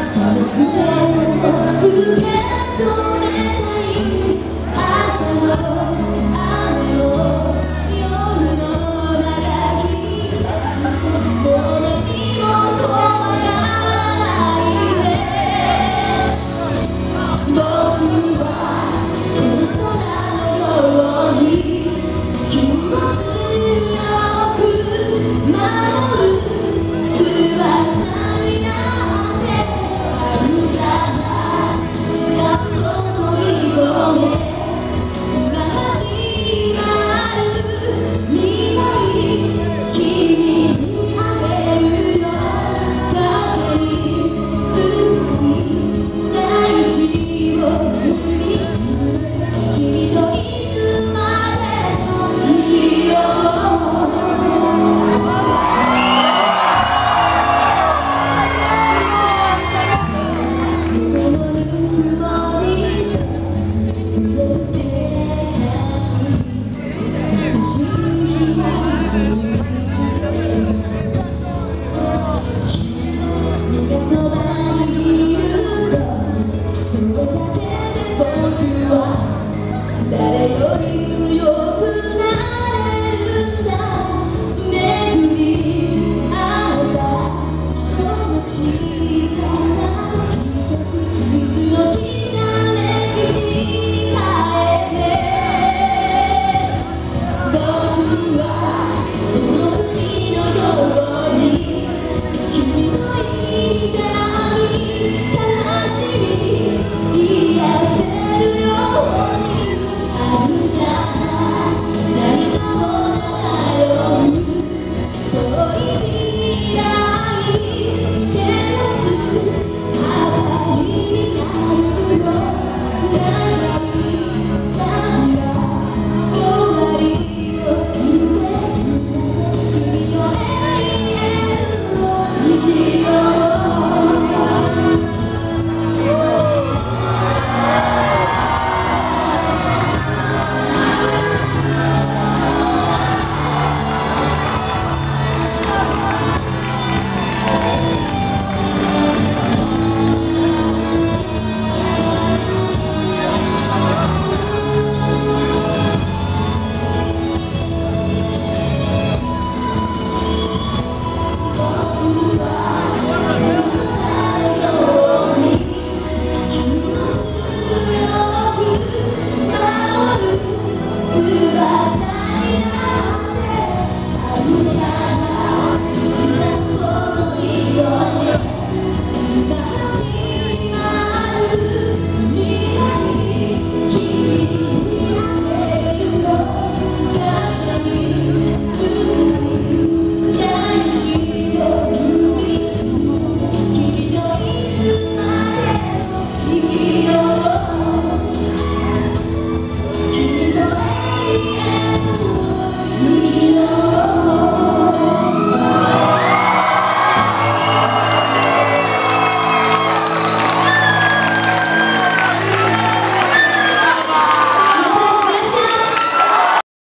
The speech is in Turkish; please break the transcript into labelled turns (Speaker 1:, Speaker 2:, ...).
Speaker 1: So slow, you can.